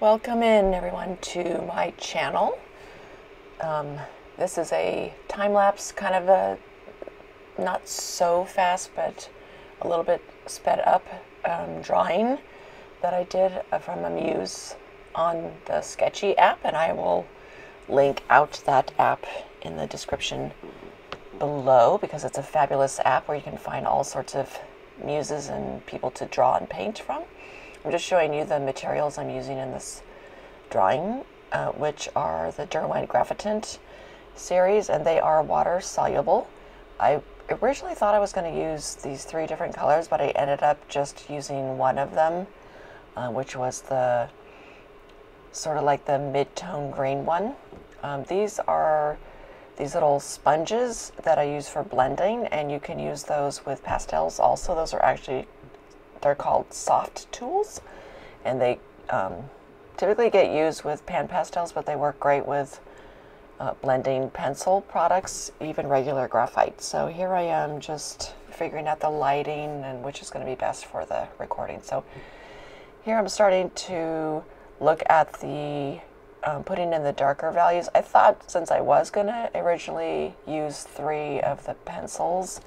Welcome in everyone to my channel. Um, this is a time-lapse kind of a not so fast but a little bit sped up um, drawing that I did uh, from a muse on the SKTCHY app and I will link out that app in the description below because it's a fabulous app where you can find all sorts of muses and people to draw and paint from. I'm just showing you the materials I'm using in this drawing, uh, which are the Derwent Graphitint series, and they are water soluble. I originally thought I was going to use these three different colors, but I ended up just using one of them, uh, which was the sort of like the mid-tone green one. Um, these are these little sponges that I use for blending, and you can use those with pastels also. Those are actually they're called Sofft tools, and they um, typically get used with pan pastels, but they work great with uh, blending pencil products, even regular graphite. So here I am just figuring out the lighting and which is going to be best for the recording. So here I'm starting to look at the um, putting in the darker values. I thought since I was going to originally use three of the pencils,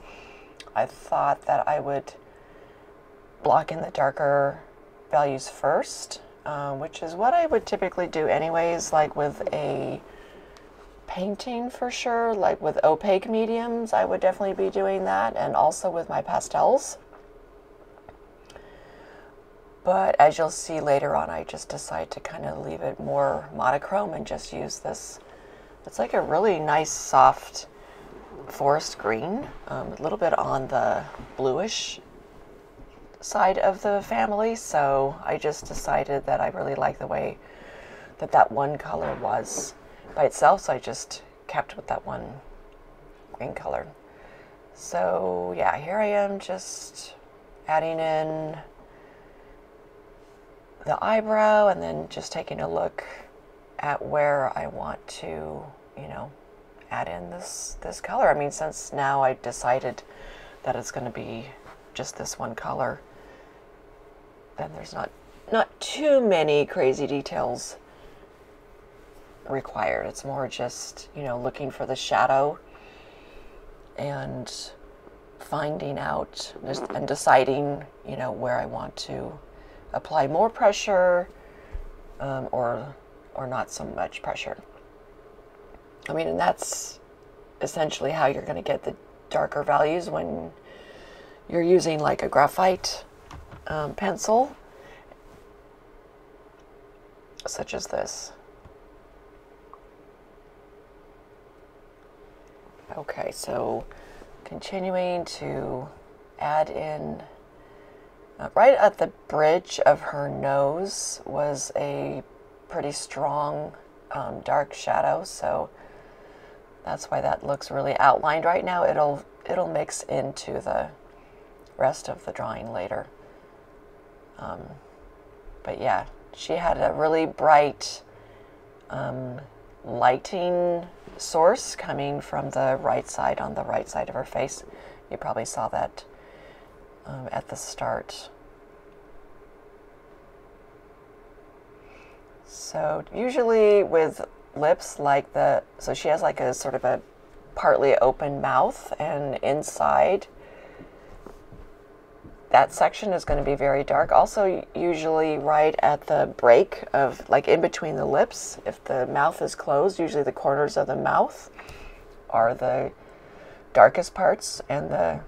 I thought that I would block in the darker values first, uh, which is what I would typically do anyways, like with a painting for sure, like with opaque mediums, I would definitely be doing that, and also with my pastels. But as you'll see later on, I just decide to kind of leave it more monochrome and just use this. It's like a really nice soft forest green, um, a little bit on the bluish side of the family, so I just decided that I really like the way that that one color was by itself, so I just kept with that one green color. So yeah, here I am just adding in the eyebrow and then just taking a look at where I want to, you know, add in this this color. I mean, since now I decided that it's going to be just this one color, then there's not not too many crazy details required. It's more just, you know, looking for the shadow and finding out and deciding, you know, where I want to apply more pressure um, or or not so much pressure. I mean, and that's essentially how you're going to get the darker values when you're using like a graphite um, pencil, such as this. Okay, so continuing to add in, uh, right at the bridge of her nose was a pretty strong um, dark shadow, so that's why that looks really outlined right now. It'll it'll mix into the rest of the drawing later. Um, but yeah, she had a really bright um, lighting source coming from the right side on the right side of her face. You probably saw that um, at the start. So usually with lips like the, so she has like a sort of a partly open mouth and inside that section is going to be very dark. Also, usually right at the break of, like in between the lips, if the mouth is closed, usually the corners of the mouth are the darkest parts, and the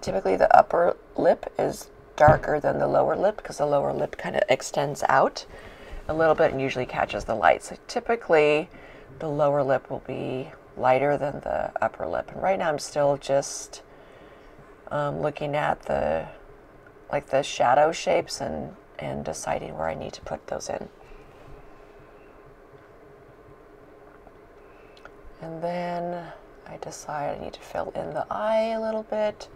typically the upper lip is darker than the lower lip because the lower lip kind of extends out a little bit and usually catches the light. So typically, the lower lip will be lighter than the upper lip. And right now, I'm still just um, looking at the like the shadow shapes and and deciding where I need to put those in. And then I decide I need to fill in the eye a little bit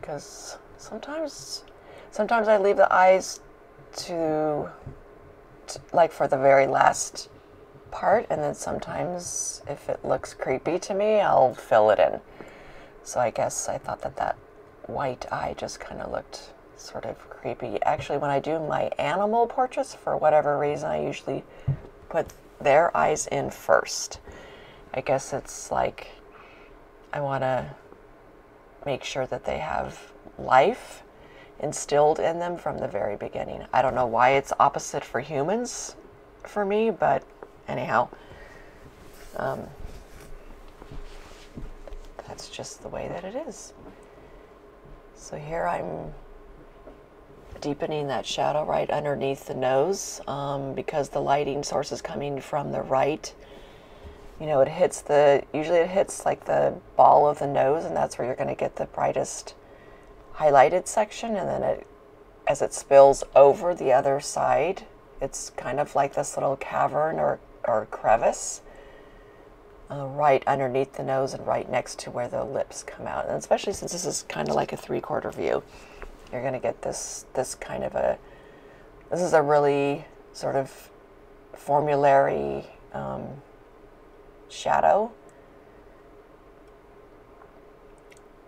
because sometimes sometimes I leave the eyes to, to like for the very last part and then sometimes if it looks creepy to me I'll fill it in. So I guess I thought that that white eye just kind of looked sort of creepy. Actually, when I do my animal portraits, for whatever reason, I usually put their eyes in first. I guess it's like I want to make sure that they have life instilled in them from the very beginning. I don't know why it's opposite for humans for me, but anyhow, um, that's just the way that it is. So here I'm deepening that shadow right underneath the nose um, because the lighting source is coming from the right. You know, it hits the, usually it hits like the ball of the nose, and that's where you're going to get the brightest highlighted section. And then it, as it spills over the other side, it's kind of like this little cavern or, or crevice uh, right underneath the nose and right next to where the lips come out. And especially since this is kind of like a three quarter view, you're going to get this, this kind of a, this is a really sort of formulary um, shadow.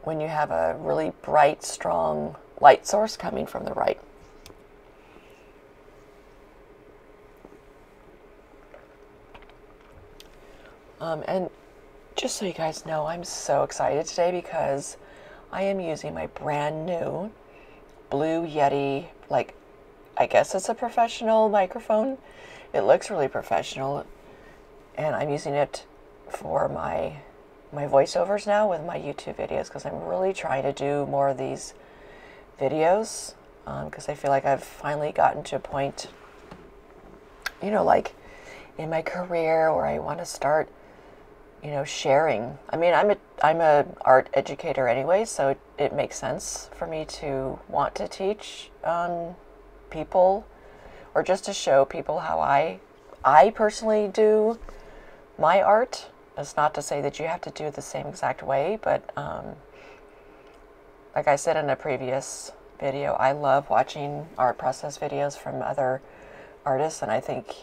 When you have a really bright, strong light source coming from the right. Um, and just so you guys know, I'm so excited today because I am using my brand new Blue Yeti, like, I guess it's a professional microphone. It looks really professional. And I'm using it for my my voiceovers now with my YouTube videos because I'm really trying to do more of these videos because um, I feel like I've finally gotten to a point, you know, like in my career where I want to start you know, sharing. I mean, I'm a I'm a art educator anyway, so it, it makes sense for me to want to teach um, people, or just to show people how I I personally do my art. It's not to say that you have to do it the same exact way, but um, like I said in a previous video, I love watching art process videos from other artists, and I think,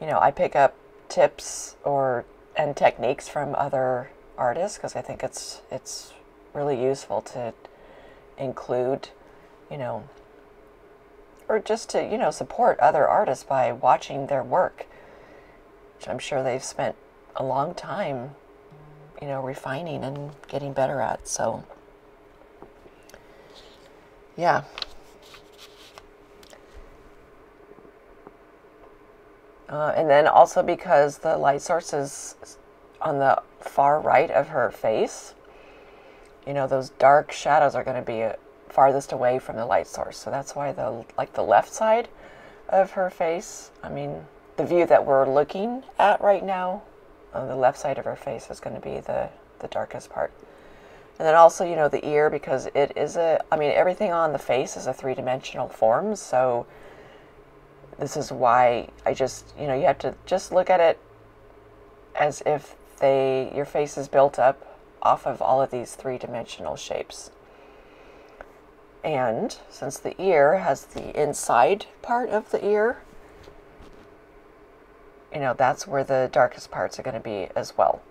you know, I pick up tips or and techniques from other artists because I think it's it's really useful to include, you know, or just to you know support other artists by watching their work, which I'm sure they've spent a long time, you know, refining and getting better at. So, yeah. Uh, and then also because the light source is on the far right of her face, you know, those dark shadows are going to be uh, farthest away from the light source. So that's why the like the left side of her face, I mean, the view that we're looking at right now, on the left side of her face is going to be the the darkest part. And then also, you know, the ear because it is a I mean, everything on the face is a three-dimensional form, so this is why I just, you know, you have to just look at it as if they, your face is built up off of all of these three dimensional shapes. And since the ear has the inside part of the ear, you know, that's where the darkest parts are going to be as well.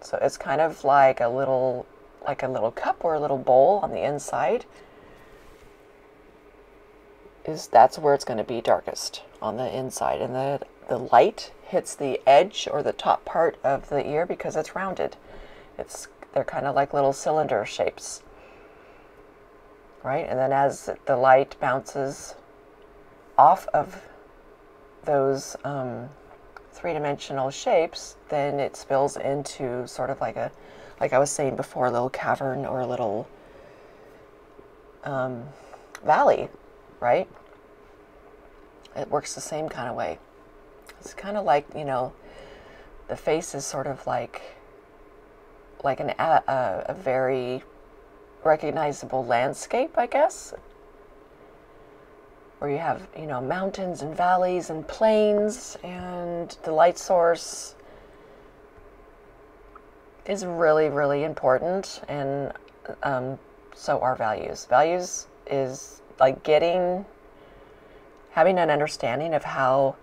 So it's kind of like a little, like a little cup or a little bowl on the inside is that's where it's going to be darkest on the inside. And the the light hits the edge or the top part of the ear because it's rounded. It's they're kind of like little cylinder shapes. Right? And then as the light bounces off of those um, three-dimensional shapes then it spills into sort of like a like i was saying before a little cavern or a little um, valley right? It works the same kind of way. It's kind of like, you know, the face is sort of like like an a, a very recognizable landscape, I guess, where you have, you know, mountains and valleys and plains and the light source is really, really important. And um, so are values. Values is like getting having an understanding of how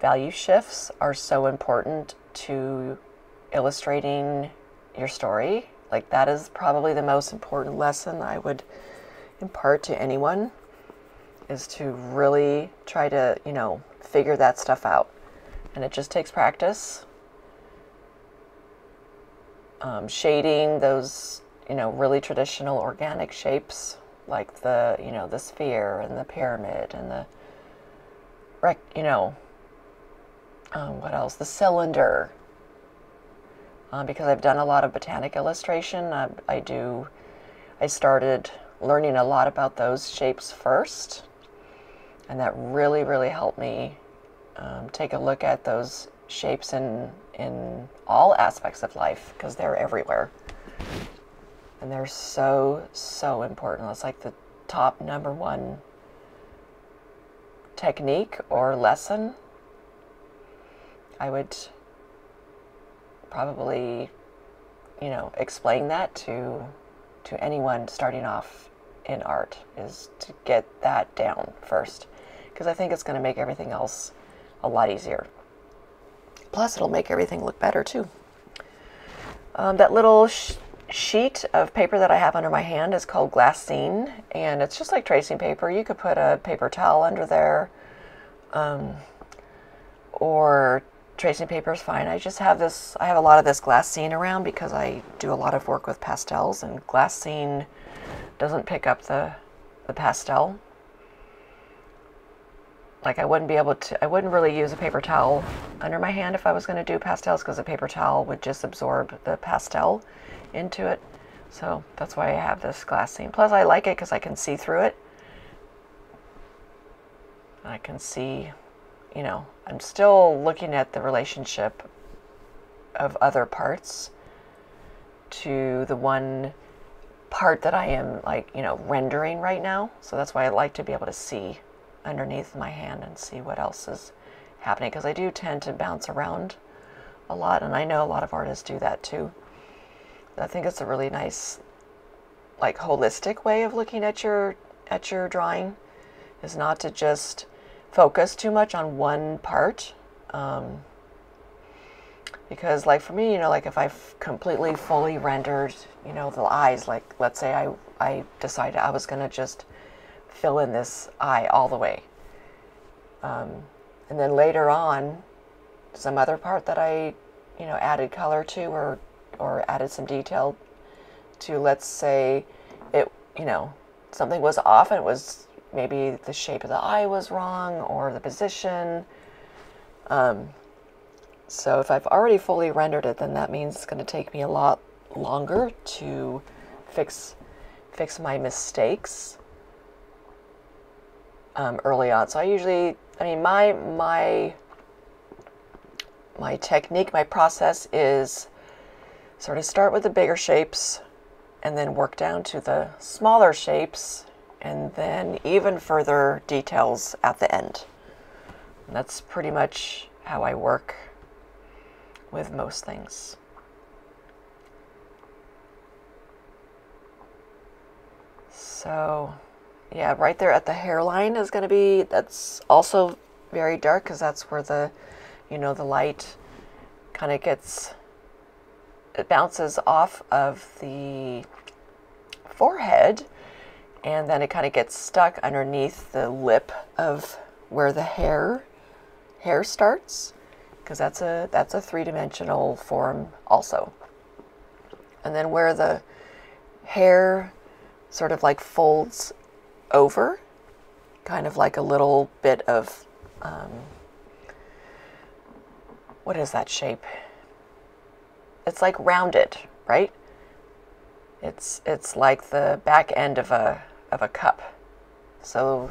value shifts are so important to illustrating your story like that is probably the most important lesson i would impart to anyone is to really try to, you know, figure that stuff out. And it just takes practice. Um, shading those, you know, really traditional organic shapes like the, you know, the sphere and the pyramid and the, rec, you know, um, what else? The cylinder. Um, because I've done a lot of botanic illustration, I, I do, I started learning a lot about those shapes first and that really, really helped me um, take a look at those shapes in, in all aspects of life because they're everywhere. And they're so, so important. It's like the top number one technique or lesson. I would probably, you know, explain that to to anyone starting off in art is to get that down first because I think it's going to make everything else a lot easier. Plus, it'll make everything look better too. Um, that little sheet of paper that I have under my hand is called glassine, and it's just like tracing paper. You could put a paper towel under there, um, or tracing paper is fine. I just have this, I have a lot of this glassine around because I do a lot of work with pastels, and glassine doesn't pick up the, the pastel like I wouldn't be able to, I wouldn't really use a paper towel under my hand if I was going to do pastels because a paper towel would just absorb the pastel into it. So that's why I have this glass glassine. Plus I like it because I can see through it. I can see, you know, I'm still looking at the relationship of other parts to the one part that I am like, you know, rendering right now. So that's why I like to be able to see underneath my hand and see what else is happening because I do tend to bounce around a lot and I know a lot of artists do that too. I think it's a really nice like holistic way of looking at your at your drawing is not to just focus too much on one part um, because like for me you know like if I've completely fully rendered you know the eyes like let's say I I decided I was gonna just fill in this eye all the way. Um, and then later on, some other part that I, you know, added color to or, or added some detail to, let's say it, you know, something was off and it was maybe the shape of the eye was wrong or the position. Um, so if I've already fully rendered it, then that means it's going to take me a lot longer to fix fix my mistakes um, early on. So I usually, I mean, my my my technique, my process is sort of start with the bigger shapes and then work down to the smaller shapes and then even further details at the end. And that's pretty much how I work with most things. So yeah, right there at the hairline is going to be, that's also very dark because that's where the, you know, the light kind of gets, it bounces off of the forehead and then it kind of gets stuck underneath the lip of where the hair hair starts because that's a that's a three-dimensional form also and then where the hair sort of like folds over, kind of like a little bit of, um, what is that shape? It's like rounded, right? It's, it's like the back end of a, of a cup. So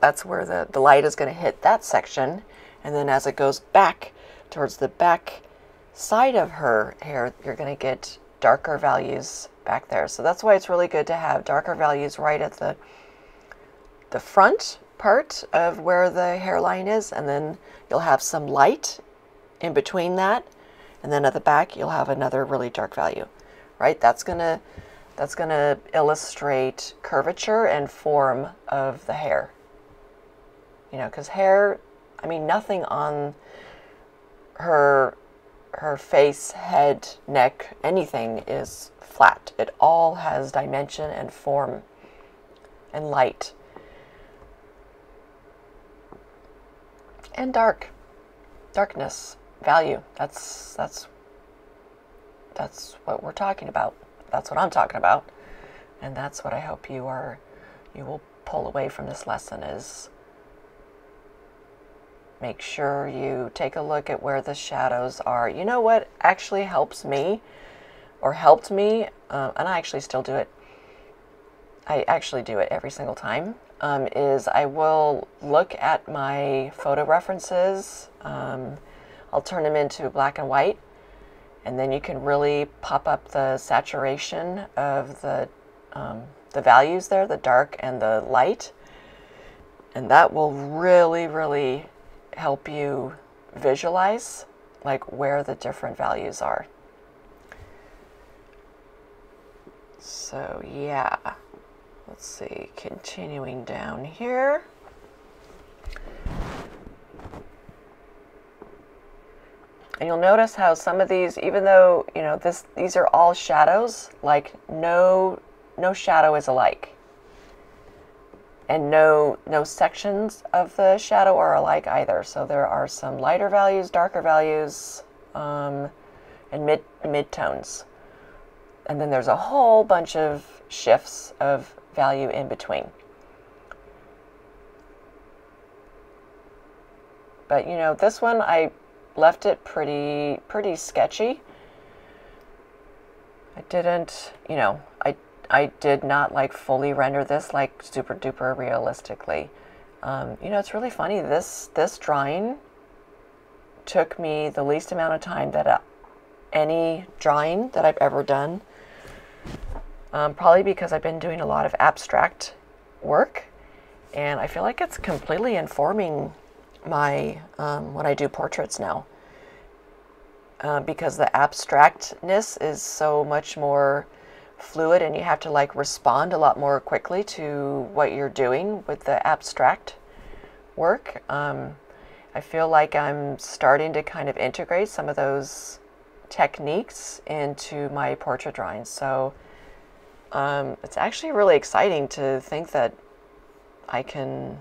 that's where the, the light is going to hit that section. And then as it goes back towards the back side of her hair, you're going to get darker values back there. So that's why it's really good to have darker values right at the the front part of where the hairline is, and then you'll have some light in between that, and then at the back you'll have another really dark value, right? That's gonna that's gonna illustrate curvature and form of the hair. You know, because hair, I mean, nothing on her her face, head, neck, anything is flat. It all has dimension and form and light. And dark. Darkness, value. That's that's that's what we're talking about. That's what I'm talking about. And that's what I hope you are you will pull away from this lesson is make sure you take a look at where the shadows are. You know what actually helps me or helped me, uh, and I actually still do it. I actually do it every single time. Um, is I will look at my photo references. Um, I'll turn them into black and white, and then you can really pop up the saturation of the um, the values there, the dark and the light, and that will really, really help you visualize like where the different values are. So yeah, let's see, continuing down here. And you'll notice how some of these, even though, you know, this these are all shadows, like no no shadow is alike. And no no sections of the shadow are alike either. So there are some lighter values, darker values, um, and mid mid tones and then there's a whole bunch of shifts of value in between. But you know, this one I left it pretty pretty sketchy. I didn't, you know, I I did not like fully render this like super duper realistically. Um, you know, it's really funny. This this drawing took me the least amount of time that uh, any drawing that I've ever done um, probably because I've been doing a lot of abstract work, and I feel like it's completely informing my um, when I do portraits now. Uh, because the abstractness is so much more fluid, and you have to like respond a lot more quickly to what you're doing with the abstract work. Um, I feel like I'm starting to kind of integrate some of those techniques into my portrait drawings. So um, it's actually really exciting to think that I can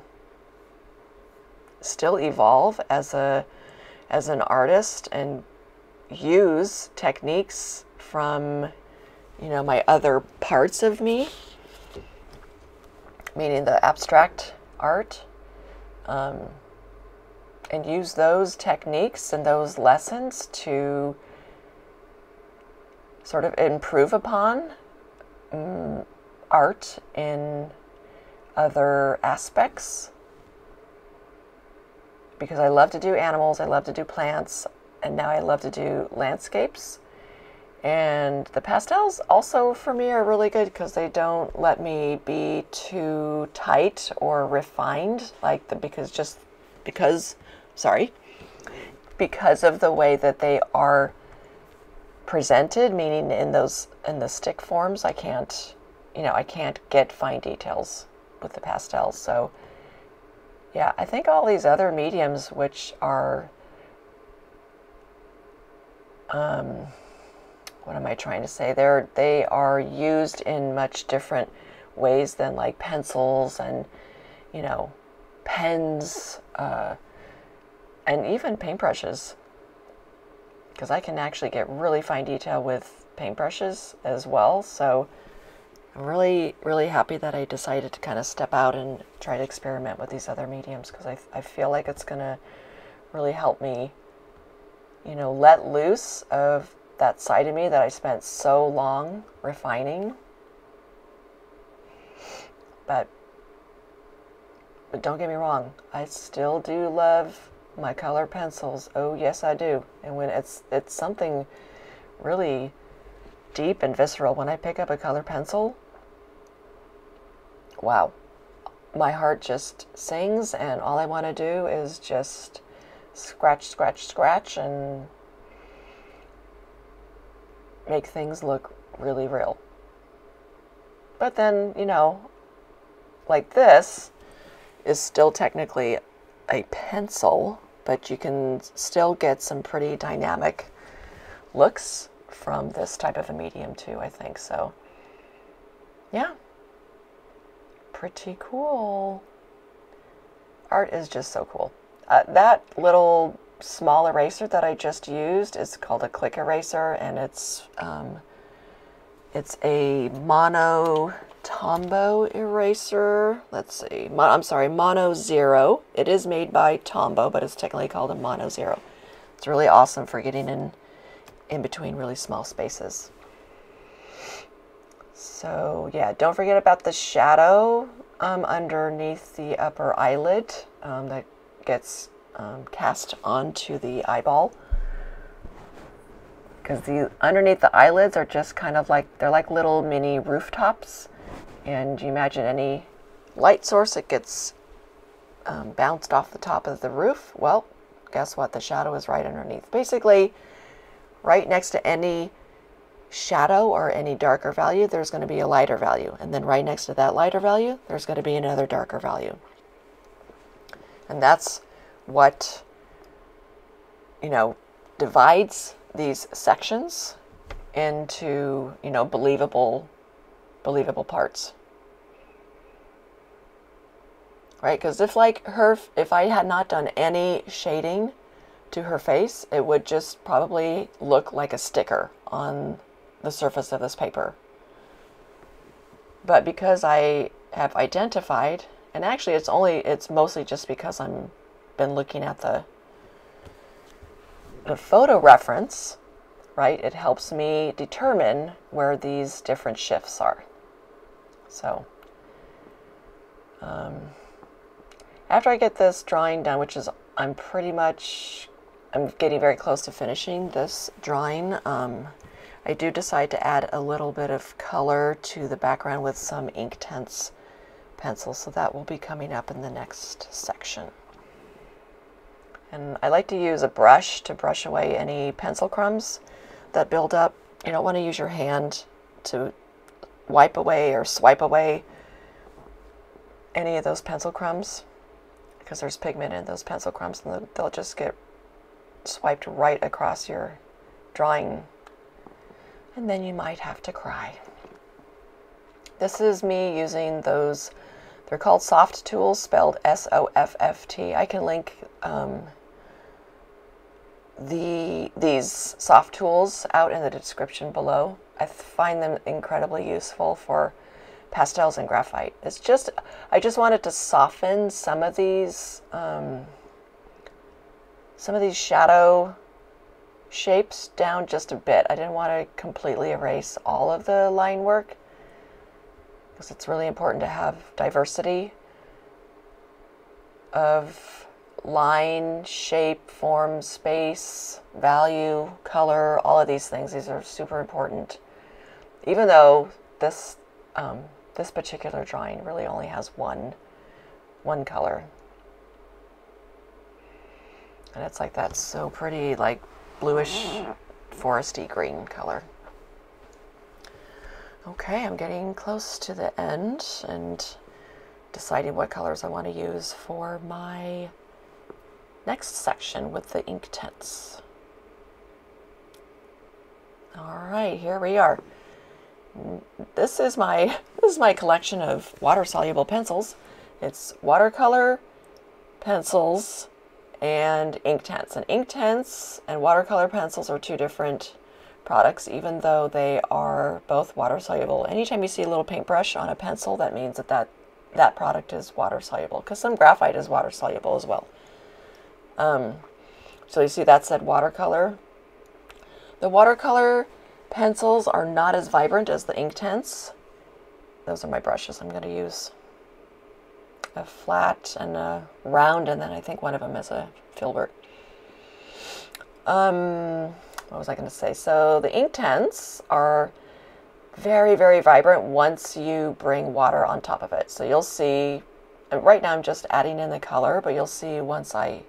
still evolve as a as an artist and use techniques from you know my other parts of me meaning the abstract art um, and use those techniques and those lessons to sort of improve upon um, art in other aspects because I love to do animals, I love to do plants, and now I love to do landscapes. And the pastels also for me are really good because they don't let me be too tight or refined, like the because just because sorry, because of the way that they are presented, meaning in those in the stick forms, I can't, you know, I can't get fine details with the pastels. So yeah, I think all these other mediums, which are, um, what am I trying to say? They're they are used in much different ways than like pencils and, you know, pens, uh, and even paintbrushes because I can actually get really fine detail with paintbrushes as well. So I'm really, really happy that I decided to kind of step out and try to experiment with these other mediums because I, I feel like it's going to really help me, you know, let loose of that side of me that I spent so long refining. But, but don't get me wrong, I still do love my color pencils. Oh, yes, I do. And when it's it's something really deep and visceral when I pick up a color pencil, wow. My heart just sings and all I want to do is just scratch, scratch, scratch and make things look really real. But then, you know, like this is still technically a pencil but you can still get some pretty dynamic looks from this type of a medium too, I think. So, yeah, pretty cool. Art is just so cool. Uh, that little small eraser that I just used is called a click eraser, and it's um, it's a mono Tombow eraser. Let's see. Mon I'm sorry, Mono Zero. It is made by Tombow, but it's technically called a Mono Zero. It's really awesome for getting in in between really small spaces. So yeah, don't forget about the shadow um, underneath the upper eyelid um, that gets um, cast onto the eyeball. Because the underneath the eyelids are just kind of like they're like little mini rooftops, and you imagine any light source that gets um, bounced off the top of the roof. Well, guess what? The shadow is right underneath. Basically, right next to any shadow or any darker value, there's going to be a lighter value. And then right next to that lighter value, there's going to be another darker value. And that's what, you know, divides these sections into, you know, believable, believable parts. Right? Because if like her, if I had not done any shading to her face, it would just probably look like a sticker on the surface of this paper. But because I have identified, and actually it's only, it's mostly just because I'm been looking at the, the photo reference, right? It helps me determine where these different shifts are. So, um, after I get this drawing done, which is, I'm pretty much, I'm getting very close to finishing this drawing. Um, I do decide to add a little bit of color to the background with some Inktense pencils, so that will be coming up in the next section. And I like to use a brush to brush away any pencil crumbs that build up. You don't want to use your hand to wipe away or swipe away any of those pencil crumbs because there's pigment in those pencil crumbs and they'll just get swiped right across your drawing and then you might have to cry. This is me using those, they're called Sofft tools, spelled S-O-F-F-T. I can link um, the these Sofft tools out in the description below. I find them incredibly useful for pastels and graphite. It's just, I just wanted to soften some of these, um, some of these shadow shapes down just a bit. I didn't want to completely erase all of the line work because it's really important to have diversity of line, shape, form, space, value, color, all of these things. These are super important. Even though this um, this particular drawing really only has one one color. And it's like that's so pretty, like bluish foresty green color. Okay, I'm getting close to the end and deciding what colors I want to use for my next section with the Inktense. All right, here we are. This is my this is my collection of water soluble pencils. It's watercolor pencils and Inktense. And Inktense and watercolor pencils are two different products, even though they are both water soluble. Anytime you see a little paintbrush on a pencil, that means that that, that product is water soluble, because some graphite is water soluble as well. Um, so you see that said watercolor. The watercolor pencils are not as vibrant as the Inktense. Those are my brushes I'm going to use a flat and a round, and then I think one of them is a filbert. Um, what was I going to say? So the Inktense are very, very vibrant once you bring water on top of it. So you'll see, right now I'm just adding in the color, but you'll see once I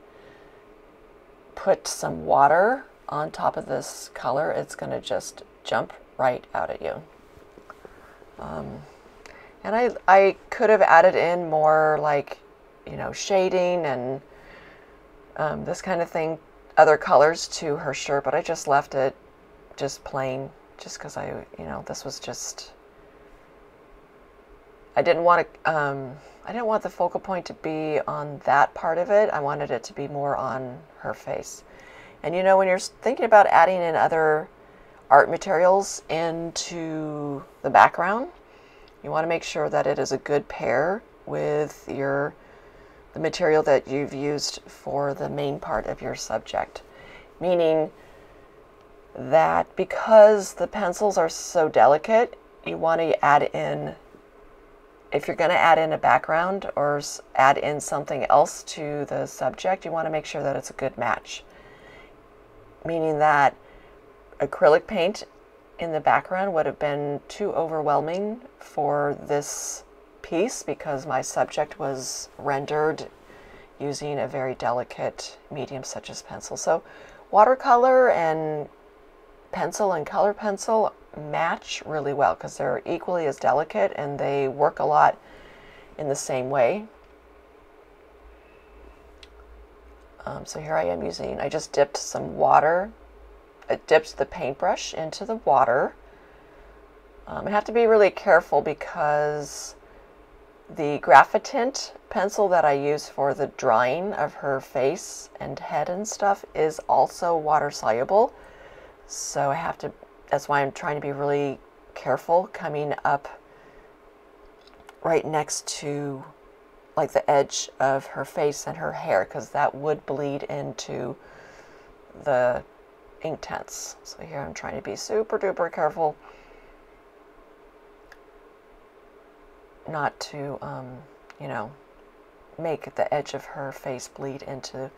put some water on top of this color, it's going to just jump right out at you. Um, and I, I could have added in more like, you know, shading and um, this kind of thing, other colors to her shirt, but I just left it just plain just because I, you know, this was just, I didn't want to, um, I didn't want the focal point to be on that part of it. I wanted it to be more on her face. And you know, when you're thinking about adding in other art materials into the background, you want to make sure that it is a good pair with your the material that you've used for the main part of your subject. Meaning that because the pencils are so delicate, you want to add in if you're going to add in a background or add in something else to the subject, you want to make sure that it's a good match. Meaning that acrylic paint in the background would have been too overwhelming for this piece because my subject was rendered using a very delicate medium such as pencil. So watercolor and pencil and color pencil match really well because they're equally as delicate and they work a lot in the same way. Um, so here I am using, I just dipped some water. I dipped the paintbrush into the water. Um, I have to be really careful because the Graphitint pencil that I use for the drawing of her face and head and stuff is also water soluble. So I have to that's why I'm trying to be really careful coming up right next to like the edge of her face and her hair because that would bleed into the Inktense. So here I'm trying to be super duper careful not to, um, you know, make the edge of her face bleed into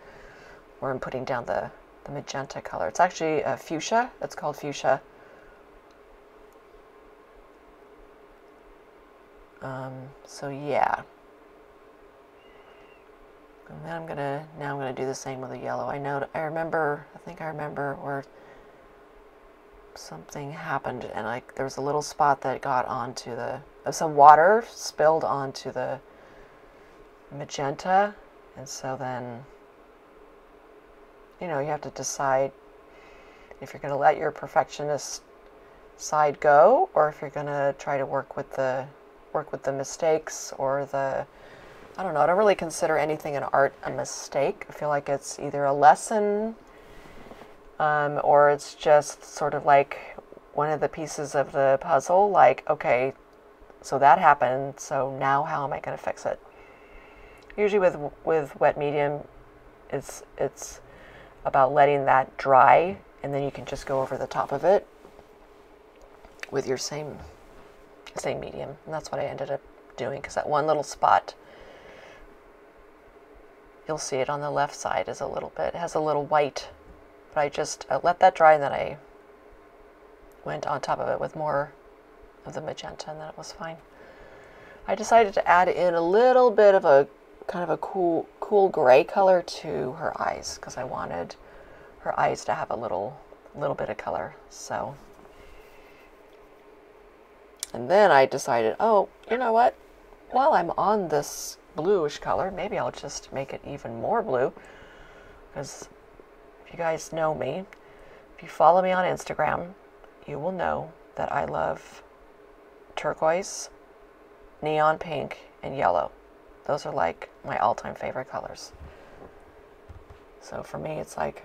where I'm putting down the, the magenta color. It's actually a fuchsia. It's called fuchsia Um, so yeah. And then I'm gonna, now I'm gonna do the same with the yellow. I know, I remember, I think I remember where something happened and like there was a little spot that got onto the, uh, some water spilled onto the magenta. And so then, you know, you have to decide if you're going to let your perfectionist side go or if you're going to try to work with the work with the mistakes or the I don't know, I don't really consider anything in art a mistake. I feel like it's either a lesson um, or it's just sort of like one of the pieces of the puzzle. Like, okay, so that happened, so now how am I going to fix it? Usually with with wet medium, it's it's about letting that dry, and then you can just go over the top of it with your same same medium. And that's what I ended up doing because that one little spot, you'll see it on the left side is a little bit, it has a little white, but I just I let that dry and then I went on top of it with more of the magenta and then it was fine. I decided to add in a little bit of a kind of a cool cool gray color to her eyes because I wanted her eyes to have a little little bit of color. So and then I decided, oh, you know what? While I'm on this bluish color, maybe I'll just make it even more blue. Because if you guys know me, if you follow me on Instagram, you will know that I love turquoise, neon pink, and yellow. Those are like my all-time favorite colors. So for me, it's like,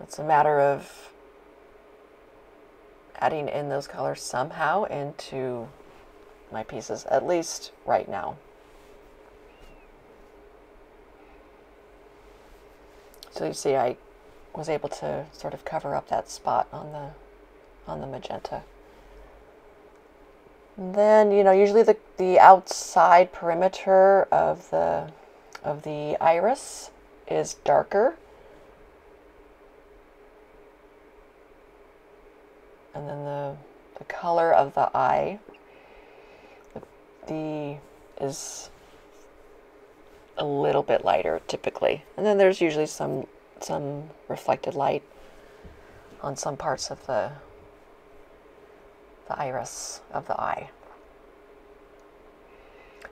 it's a matter of adding in those colors somehow into my pieces, at least right now. So you see I was able to sort of cover up that spot on the on the magenta. Then, you know, usually the, the outside perimeter of the of the iris is darker and then the, the color of the eye the, the is a little bit lighter typically. And then there's usually some some reflected light on some parts of the the iris of the eye.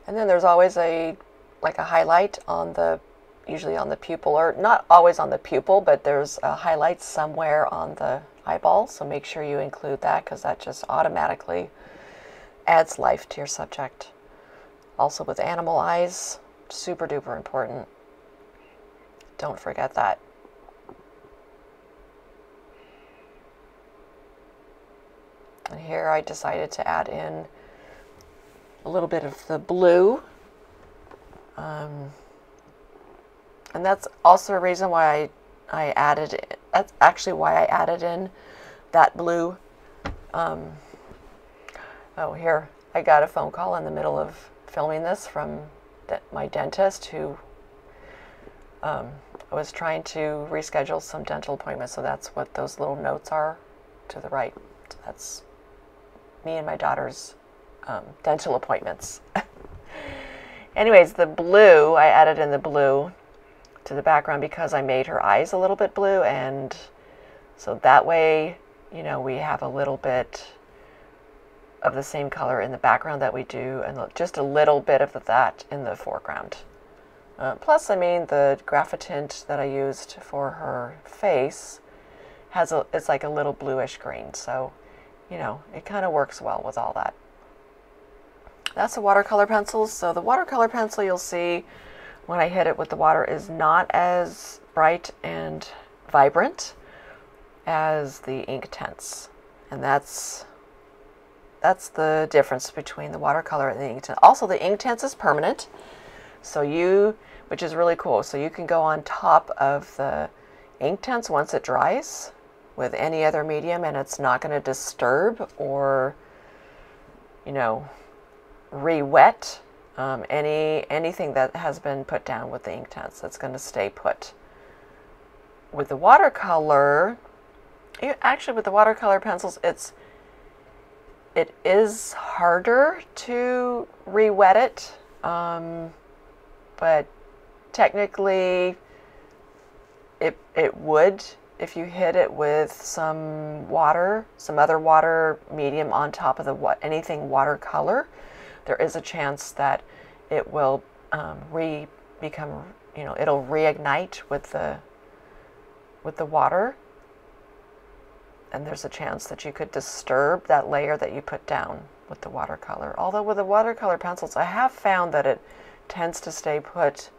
And then there's always a like a highlight on the usually on the pupil or not always on the pupil but there's a highlight somewhere on the eyeball, so make sure you include that because that just automatically adds life to your subject. Also with animal eyes, super duper important. Don't forget that. And here I decided to add in a little bit of the blue. Um, and that's also a reason why I, I added, that's actually why I added in that blue. Um, oh, here, I got a phone call in the middle of filming this from my dentist who um, was trying to reschedule some dental appointments. So that's what those little notes are to the right. So that's me and my daughter's um, dental appointments. Anyways, the blue, I added in the blue to the background because I made her eyes a little bit blue and so that way, you know, we have a little bit of the same color in the background that we do and just a little bit of that in the foreground. Uh, plus, I mean, the graphitint that I used for her face has a, it's like a little bluish green. So, you know, it kind of works well with all that. That's the watercolor pencils. So the watercolor pencil you'll see when I hit it with the water is not as bright and vibrant as the Inktense. And that's that's the difference between the watercolor and the Inktense. Also, the Inktense is permanent, so you, which is really cool. So you can go on top of the Inktense once it dries with any other medium, and it's not going to disturb or, you know, re-wet um, any anything that has been put down with the Inktense. It's going to stay put. With the watercolor, actually with the watercolor pencils, it's it is harder to re-wet it, um, but technically it, it would if you hit it with some water, some other water medium on top of the what anything watercolor, there is a chance that it will um, re become you know it'll reignite with the with the water and there's a chance that you could disturb that layer that you put down with the watercolor. Although with the watercolor pencils, I have found that it tends to stay put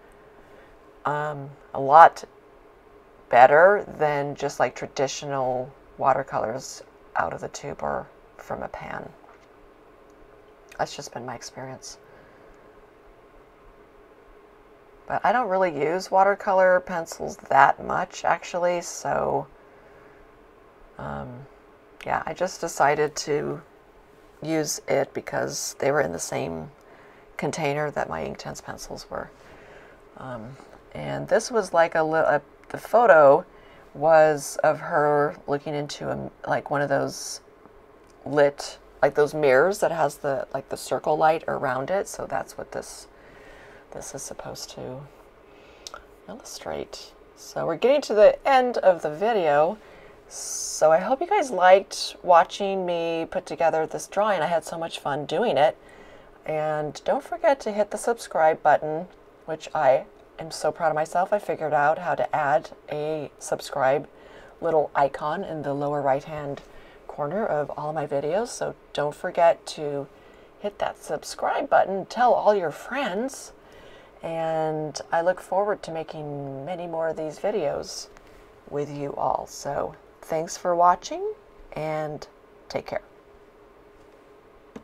um, a lot better than just like traditional watercolors out of the tube or from a pan. That's just been my experience. But I don't really use watercolor pencils that much actually, so um, yeah, I just decided to use it because they were in the same container that my Inktense pencils were. Um, and this was like a little, the photo was of her looking into a, like one of those lit, like those mirrors that has the, like the circle light around it. So that's what this, this is supposed to illustrate. So we're getting to the end of the video. So I hope you guys liked watching me put together this drawing. I had so much fun doing it. And don't forget to hit the subscribe button, which I am so proud of myself. I figured out how to add a subscribe little icon in the lower right hand corner of all my videos. So don't forget to hit that subscribe button, tell all your friends, and I look forward to making many more of these videos with you all. So Thanks for watching and take care.